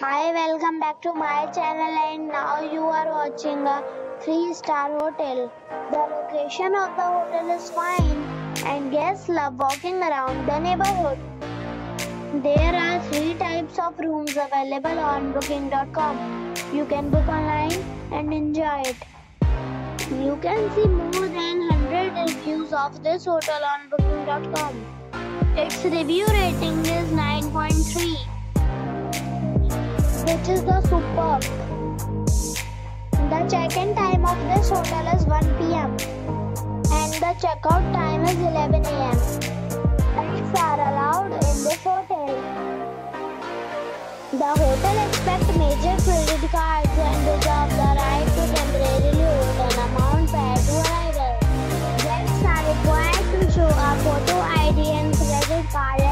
Hi, welcome back to my channel and now you are watching a 3 star hotel. The location of the hotel is fine and guests love walking around the neighborhood. There are 3 types of rooms available on booking.com. You can book online and enjoy it. You can see more than 100 reviews of this hotel on booking.com. Its review rating is 9.3 which is the superb. The check-in time of this hotel is 1 pm and the checkout time is 11 am. Pets are allowed in this hotel. The hotel accepts major credit cards and reserves the right to temporarily hold an amount prior to arrival. Guests are required to show a photo ID and credit card